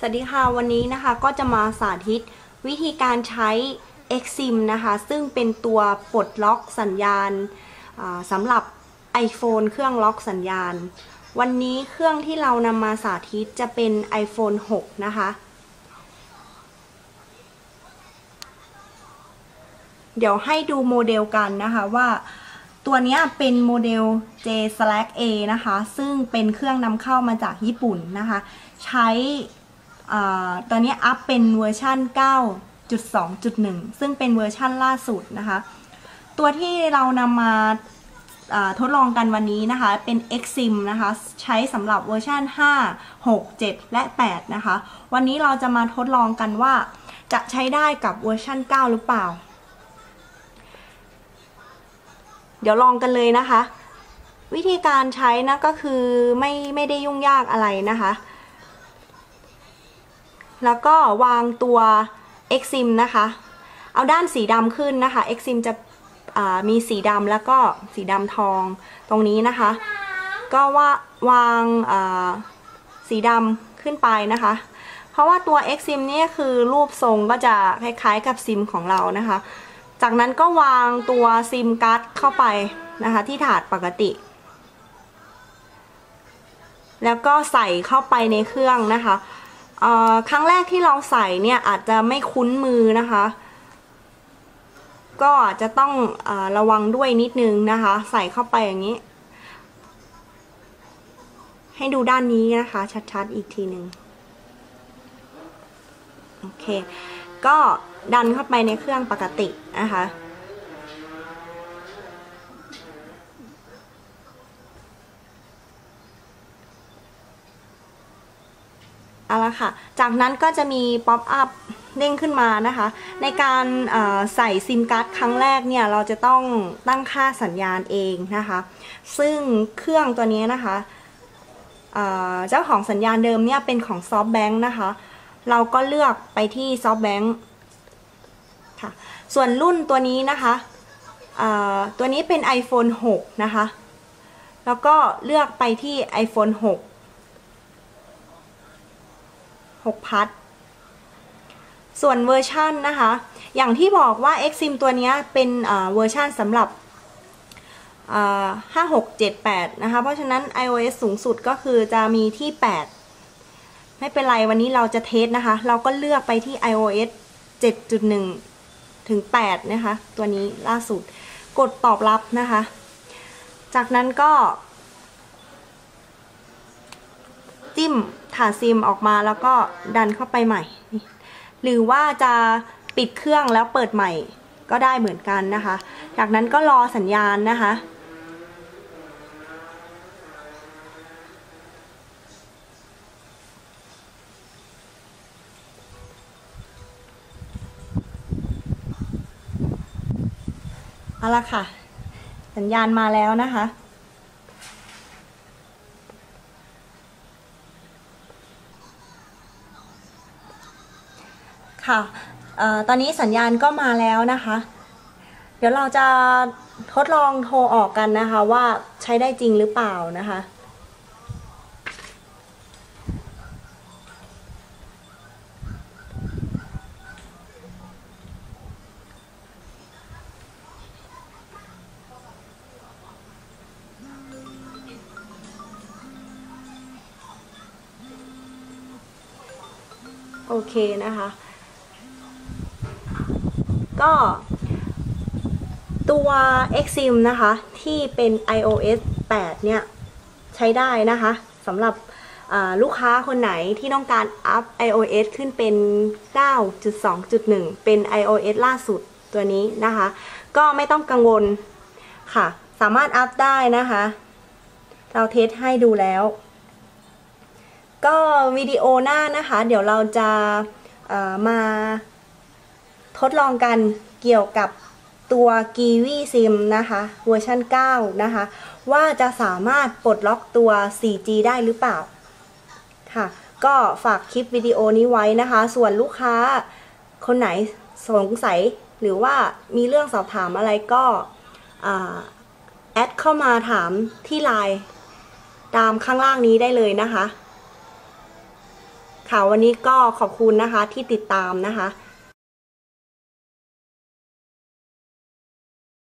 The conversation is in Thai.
สวัสดีค่ะ วันนี้นะคะก็จะมาสาธิตวิธีการใช้ Exim นะคะ ซึ่งเป็นตัวปลดล็อกสัญญาณสำหรับ iPhone เครื่องล็อกสัญญาณ วันนี้เครื่องที่เรานำมาสาธิตจะเป็น iPhone 6 นะคะ เดี๋ยวให้ดูโมเดลกันนะคะว่าตัวนี้เป็นโมเดล J Slack A นะคะ ซึ่งเป็นเครื่องนำเข้ามาจากญี่ปุ่นนะคะ ใช้ ตัวนี้อัพเป็นเวอร์ชัน9.2.1 ซึ่งเป็นเวอร์ชันล่าสุดนะคะ ตัวที่เรานำมาอ่าทดลองกันวันนี้นะคะ เป็น X-SIM นะคะ ใช้สำหรับเวอร์ชัน5 6 7 และ 8 นะคะ วันนี้เราจะมาทดลองกันว่า จะใช้ได้กับเวอร์ชัน9 หรือเปล่า เดี๋ยวลองกันเลยนะคะ วิธีการใช้นะก็คือไม่ไม่ได้ยุ่งยากอะไรนะคะ แล้วก็วางตัว Exim นะคะ เอาด้านสีดำขึ้นนะคะ Exim จะมีสีดำแล้วก็สีดำทองตรงนี้นะคะ ก็ว่าวางสีดำขึ้นไปนะคะ เพราะว่าตัว Exim นี่คือรูปทรงก็จะคล้าย ๆ กับซิมของเรานะคะ จากนั้นก็วางตัวซิมการ์ดเข้าไปนะคะ ที่ถาดปกติ แล้วก็ใส่เข้าไปในเครื่องนะคะ ครั้งแรกที่เราใส่เนี่ยอาจจะไม่คุ้นมือนะคะ ก็อาจจะต้องอระวังด้วยนิดนึงนะคะ ใส่เข้าไปอย่างนี้ ให้ดูด้านนี้นะคะ ชัดๆอีกทีหนึ่งโอเค ก็ดันเข้าไปในเครื่องปกตินะคะ เอาละค่ะ จากนั้นก็จะมีป๊อปอัพเด้งขึ้นมานะคะ ในการใส่ซิมการ์ดครั้งแรกเนี่ย เราจะต้องตั้งค่าสัญญาณเองนะคะ ซึ่งเครื่องตัวนี้นะคะเจ้าของสัญญาณเดิมเนี่ยเป็นของซอฟต์แบงค์นะคะ เราก็เลือกไปที่ซอฟต์แบงค์ค่ะ ส่วนรุ่นตัวนี้นะคะตัวนี้เป็น iPhone 6 นะคะ แล้วก็เลือกไปที่ iPhone 6 6พัทส่วนเวอร์ชันนะคะ อย่างที่บอกว่า Exim ตัวนี้เป็นเวอร์ชันสำหรับ5678นะคะ เพราะฉะนั้น iOS สูงสุดก็คือจะมีที่8ไม่เป็นไรวันนี้เราจะเทสนะคะ เราก็เลือกไปที่ iOS 7.1 ถึง 8 นะคะ ตัวนี้ล่าสุด กดตอบรับนะคะ จากนั้นก็ จิ้มถาซิมออกมาแล้วก็ดันเข้าไปใหม่ หรือว่าจะปิดเครื่องแล้วเปิดใหม่ก็ได้เหมือนกันนะคะ จากนั้นก็รอสัญญาณนะคะ เอาละค่ะ สัญญาณมาแล้วนะคะ ค่ะตอนนี้สัญญาณก็มาแล้วนะคะ เดี๋ยวเราจะทดลองโทรออกกันนะคะว่าใช้ได้จริงหรือเปล่านะคะโอเคนะคะ ก็ตัว Exim นะคะ ที่เป็น iOS 8 เนี่ย ใช้ได้นะคะสำหรับลูกค้าคนไหนที่ต้องการอัพ iOS ขึ้นเป็น 9.2.1 เป็น iOS ล่าสุดตัวนี้นะคะ ก็ไม่ต้องกังวลค่ะ สามารถอัพได้นะคะ เราเทสให้ดูแล้ว ก็วิดีโอหน้านะคะ เดี๋ยวเราจะมา ทดลองกันเกี่ยวกับตัว g i w i Sim นะคะเวอร์ชัน9 นะคะ ว่าจะสามารถปลดล็อกตัว 4G ได้หรือเปล่า ค่ะ ก็ฝากคลิปวิดีโอนี้ไว้นะคะ ส่วนลูกค้าคนไหนสงสัยหรือว่ามีเรื่องสอบถามอะไรก็แอดเข้ามาถามที่ไลน์ตามข้างล่างนี้ได้เลยนะคะ ค่ะวันนี้ก็ขอบคุณนะคะที่ติดตามนะคะ